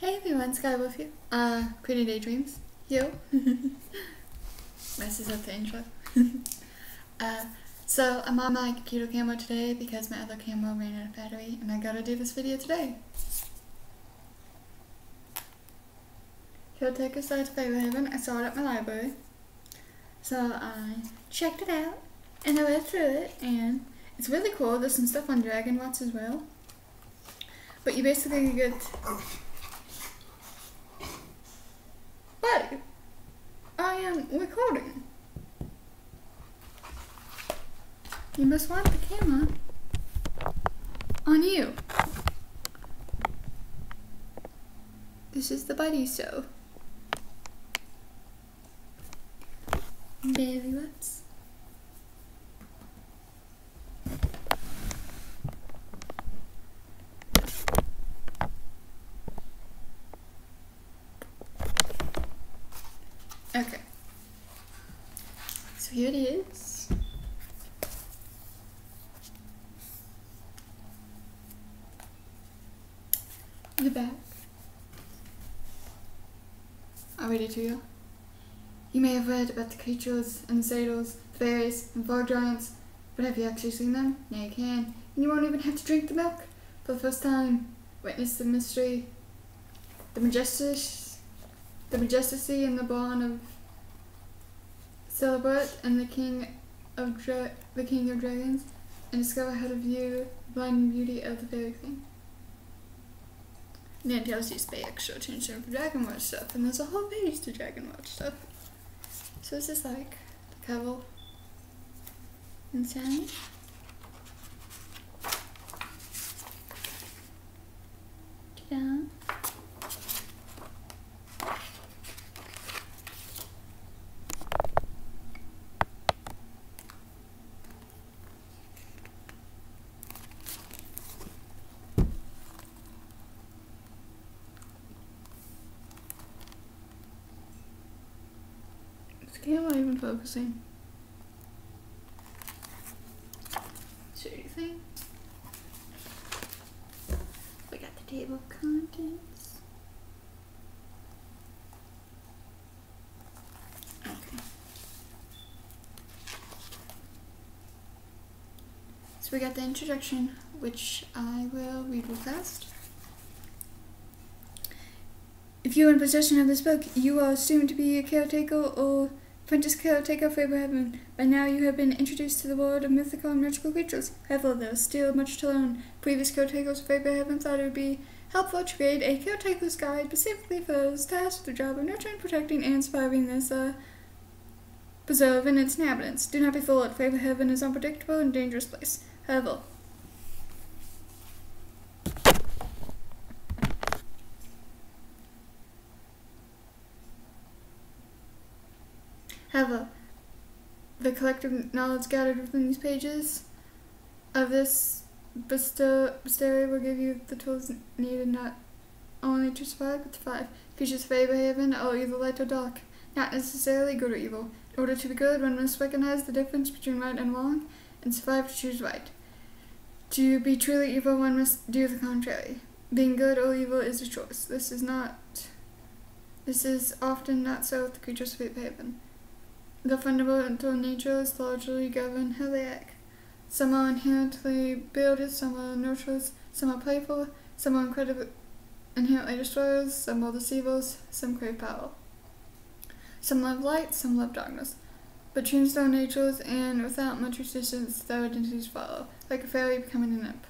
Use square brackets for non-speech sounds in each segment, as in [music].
Hey everyone, Sky with you. Uh, Pretty Daydreams. Yo. [laughs] Messes up the intro. [laughs] uh, so I'm on my computer camera today because my other camera ran out of battery and I gotta do this video today. Caretaker Sites Fablehaven. I saw it at my library. So I checked it out and I read through it and it's really cool. There's some stuff on Dragon Watch as well. But you basically get Buddy, I am recording. You must want the camera on you. This is the Buddy Show. Baby lips. Okay. So here it is. The back. I'll read it to you. You may have read about the creatures and the satyrs, the fairies, and fog giants, but have you actually seen them? Now you can. And you won't even have to drink the milk. For the first time, witness the mystery, the majestic the majesty and the bond of Celebrant and the king of Dra- the king of dragons, and discover how to view the blinding beauty of the fairy queen. And it tells you to pay extra attention for Dragon Watch stuff, and there's a whole page to Dragon Watch stuff. So this is like the cover inside. The camera even focusing? You. We got the table of contents. Okay. So we got the introduction, which I will read real fast. If you are in possession of this book, you are assumed to be a caretaker or apprentice caretaker for heaven. By now you have been introduced to the world of mythical and magical creatures. However, there is still much to learn. Previous caretakers of Fablehaven thought it would be helpful to create a caretaker's guide specifically for those tasked with the job of nurturing, protecting, and surviving this uh, preserve and its inhabitants. Do not be fooled. Fablehaven is unpredictable and dangerous place. However, However, the collective knowledge gathered within these pages of this bestow, will give you the tools needed not only to survive, but to thrive. Features Fablehaven are either light or dark, not necessarily good or evil. In order to be good, one must recognize the difference between right and wrong, and survive to choose right. To be truly evil, one must do the contrary. Being good or evil is a choice. This is not. This is often not so with the creatures of Haven. The fundamental nature is largely they act. Some are inherently builders, some are nurturers, some are playful, some are incredibly inherently destroyers, some are deceivers, some crave power. Some love light, some love darkness. But change their natures, and without much resistance, their identities follow, like a fairy becoming an imp,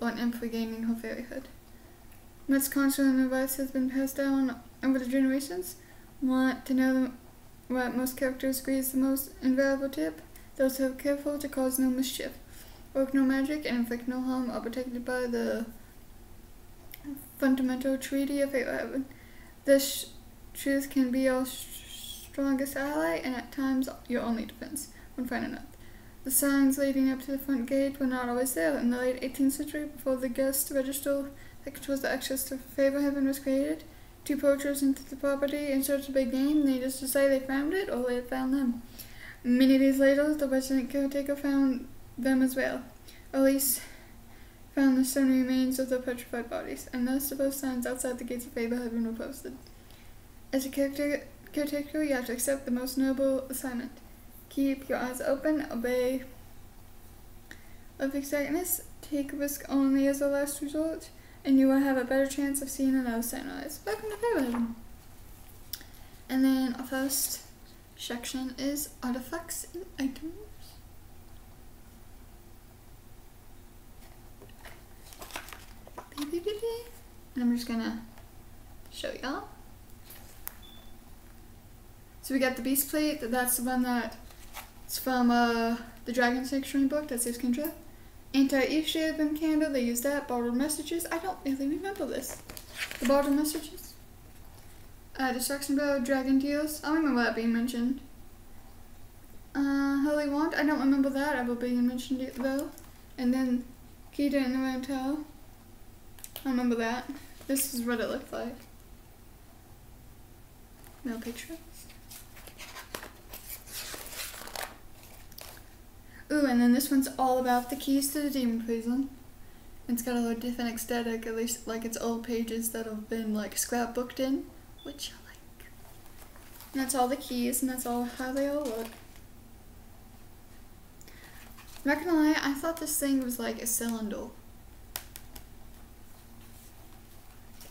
or an imp regaining her fairyhood. Much culture and advice has been passed down over the generations. Want to know the what most characters agree is the most invaluable tip. Those who are careful to cause no mischief, work no magic, and inflict no harm are protected by the fundamental treaty of heaven. This truth can be your strongest ally and at times your only defense when fighting enough. The signs leading up to the front gate were not always there. In the late 18th century, before the guest register that controls the access to Fablehaven was created, Two poachers into the property in search of big game, needless to say they found it or they found them. Many days later, the resident caretaker found them as well. Least found the stone remains of the petrified bodies, and thus the both signs outside the gates of Fable have been posted. As a character, caretaker, you have to accept the most noble assignment. Keep your eyes open, obey of exactness, take risk only as a last resort, and you will have a better chance of seeing another sunrise. Welcome to Fable. And then our first section is artifacts and items. And I'm just gonna show y'all. So we got the beast plate. That's the one that it's from uh, the Dragon Sanctuary book. That's his Kendra. Anti-Ishib candle. They use that. Borrowed messages. I don't really remember this. The borrowed messages. Uh, Destruction Bow, Dragon Deals. I remember that being mentioned. Uh, Holy Wand. I don't remember that ever being mentioned though. And then Kita in the Hotel. I remember that. This is what it looked like. No picture. Ooh, and then this one's all about the keys to the demon prison. It's got a little different aesthetic, at least like it's old pages that have been like scrapbooked in, which I like. And that's all the keys, and that's all how they all look. I'm not gonna lie, I thought this thing was like a cylinder.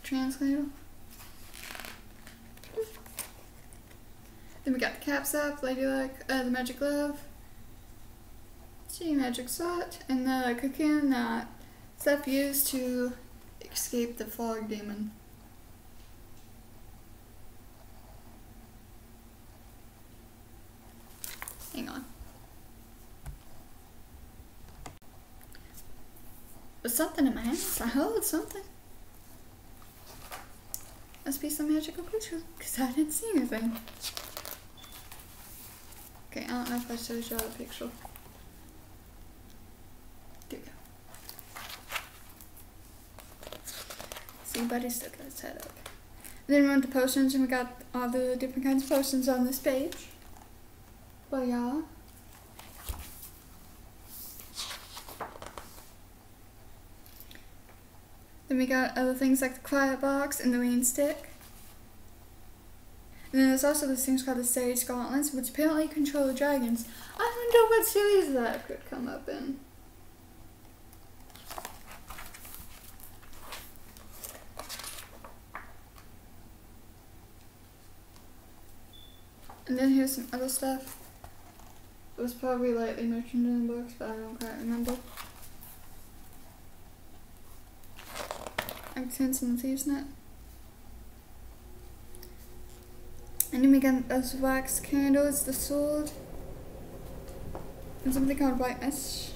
Translator. Then we got the caps up, Ladylike, uh, the magic glove, Sea magic sword, and the cocoon that Seth used to escape the fog demon. Hang on. There's something in my hands. I heard something. Must be some magical creature, because I didn't see anything. Okay, I don't know if I showed you a picture. See, Buddy's still got his head up. And then we went to potions and we got all the different kinds of potions on this page. Well, y'all. Then we got other things like the quiet box and the rain stick. And then there's also this thing called the Sage Gauntlets, which apparently control the dragons. I wonder what series that could come up in. And then here's some other stuff. It was probably lightly mentioned in the books, but I don't quite remember. Accents and thieves net. And then we got those wax candles, the sword, and something called white mesh.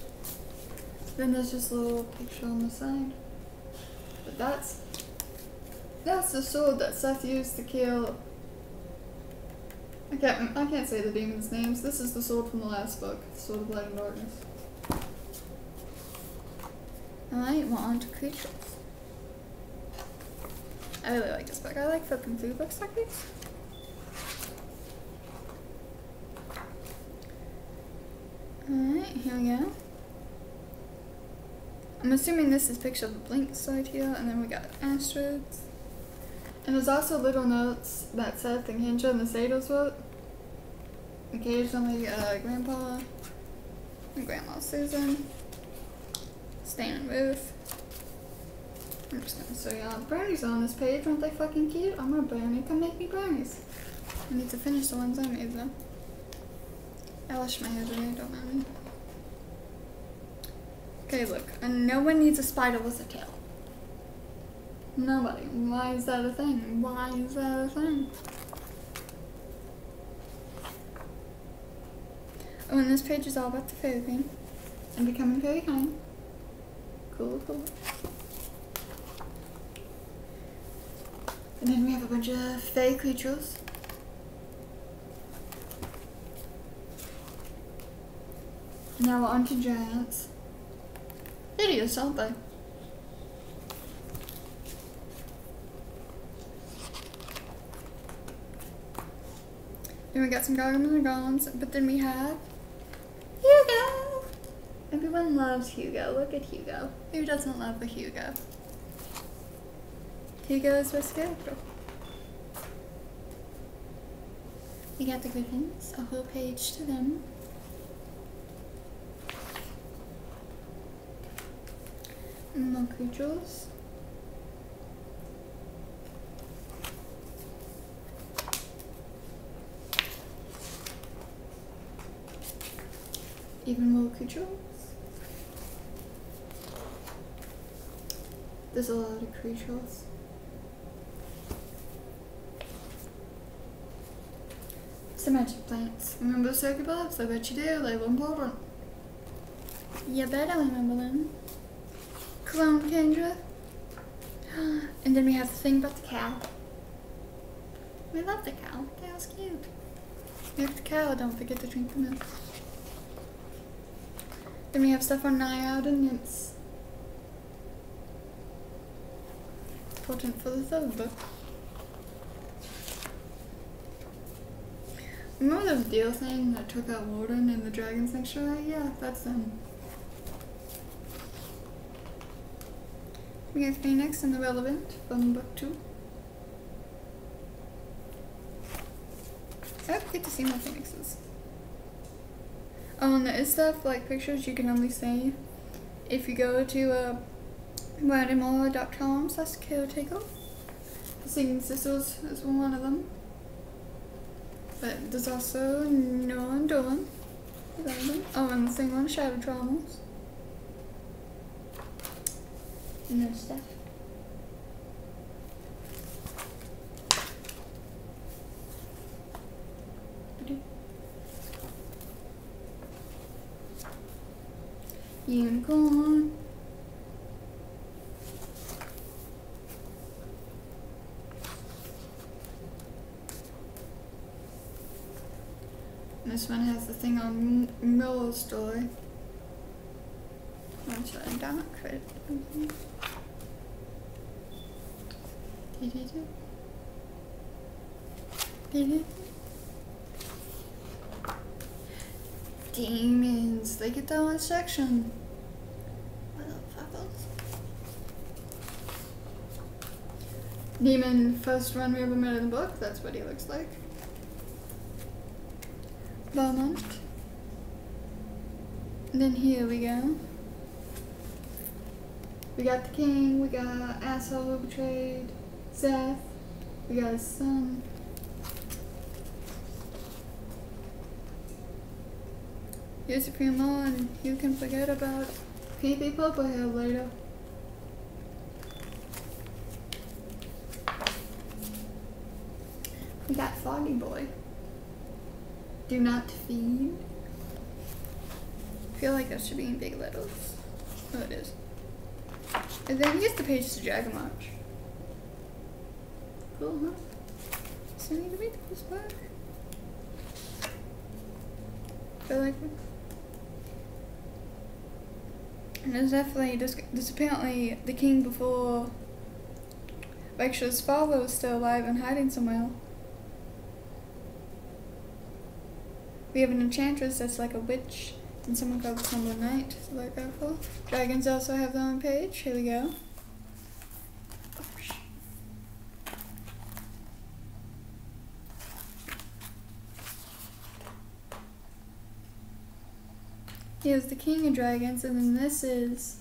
Then there's just a little picture on the side. But that's that's the sword that Seth used to kill I can't, I can't say the demons' names. This is the sword from the last book, Sword of Light and Darkness. Alright, well on to creatures. I really like this book. I like fucking through books like. Alright, here we go. I'm assuming this is picture of the blink side here, and then we got asteroids. And there's also little notes that Seth and Kendra and the Sados wrote. Occasionally, uh, Grandpa and Grandma Susan, Stan and Ruth. I'm just gonna show y'all brownies on this page. Aren't they fucking cute? I'm a brownie. Come make me brownies. I need to finish the ones I made though. I wash my hair today, don't mind me. Okay, look. And no one needs a spider with a tail. Nobody. Why is that a thing? Why is that a thing? Oh, and this page is all about the fairy queen and becoming very kind. Cool, cool. And then we have a bunch of fairy creatures. Now we're on to giants. Hideous, aren't they? Then we got some goblins and golems, but then we have Hugo Everyone loves Hugo. Look at Hugo. Who doesn't love the Hugo? Hugo is best character. We got the Griffins, a whole page to them. And more creatures. Even more creatures. There's a lot of creatures. Some magic plants. Remember the circuit bulbs? I bet you do. They were important. You better remember them. Clone Kendra. [gasps] And then we have the thing about the cow. We love the cow. The cow's cute. Milk the cow, don't forget to drink the milk. Then we have stuff on Naiad and Nymphs. Important for the third book. Remember the deal thing that took out Warden and the Dragon Sanctuary? Yeah, that's them. We have Phoenix and the Revenant from book two. Oh, Hope get to see more Phoenixes. There is stuff like pictures you can only see if you go to uh, randomore.com slash caretaker. The Singing Sisters is one of them. But there's also No Undoing. Oh, and the thing on Shadow Charmers. And there's stuff. Unicorn. This one has the thing on Miller's story. One shot down credit. Demons, they get that one section. Demon first one we ever met in the book, that's what he looks like. Bahumat. And then here we go. We got the king, we got asshole who betrayed Seth, we got his son. Here's Supreme Law, and you can forget about PP Purplehair later. We got Foggy Boy. Do not feed. I feel like that should be in big letters. Oh, it is. And then here's the page to Dragon Watch. Cool, huh? So I need to read this book. Feel like it. And there's definitely this. This apparently the king before Rexha's father was still alive and hiding somewhere. We have an enchantress that's like a witch and someone called Summer Knight, so they're careful. Dragons also have their own page. Here we go. Here's the King of Dragons, and then this is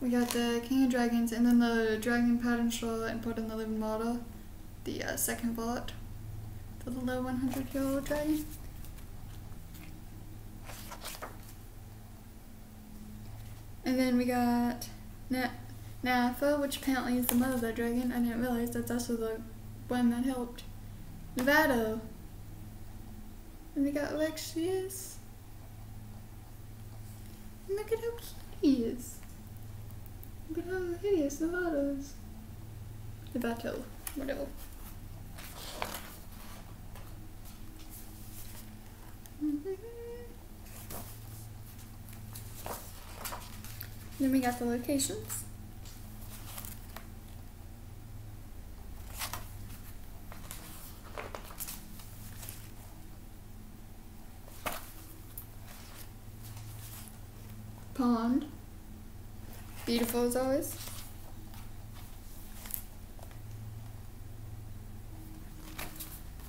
We got the King of Dragons and then the Dragon Pattern Scroll and put in the Living Model, the uh, second vault for the low 100 year old dragon. And then we got Na Nafa, which apparently is the mother of the dragon. I didn't realize that's also the one that helped. Nevada. And we got Alexius. Look at how cute he is. Look at how hideous photo is. Battle, whatever. Mm-hmm. Then we got the locations. Pond. Beautiful as always.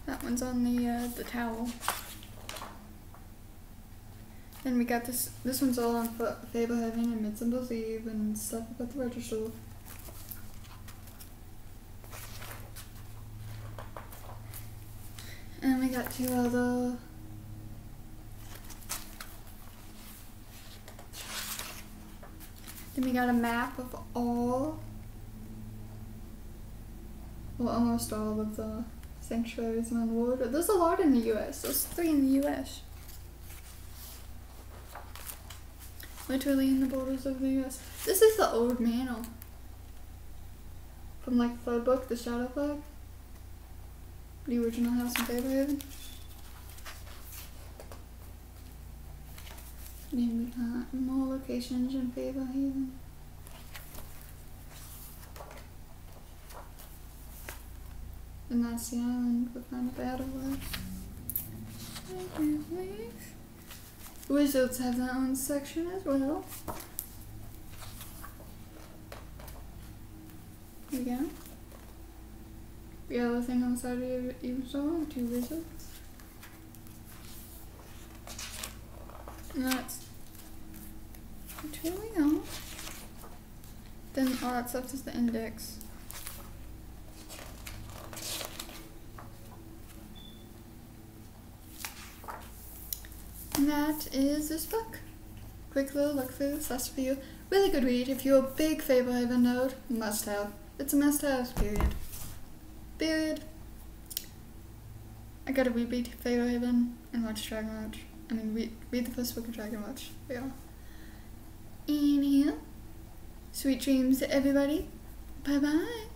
That one's on the uh, the towel. Then we got this. This one's all on Fablehaven and Midsummer's Eve and stuff about the register. And we got two other. Then we got a map of all, well, almost all of the sanctuaries around the world. There's a lot in the US. There's three in the US. Literally in the borders of the US. This is the old manor. From like the book, the Shadow Plague. The original house in Fablehaven. Then we more locations in Fablehaven. And that's the island we find a battle with. Wizards have their own section as well. Again. The other thing on the side of the even so, two wizards. And that's here we go. Then all that stuff is the index. And that is this book. Quick little look through this last for you. Really good read. If you're a big Fablehaven nerd, must have. It's a must have, period. Period. I gotta read Fablehaven and watch Dragon Watch. I mean, read, read the first book of Dragon Watch. Yeah. Anyhow, sweet dreams everybody. Bye bye.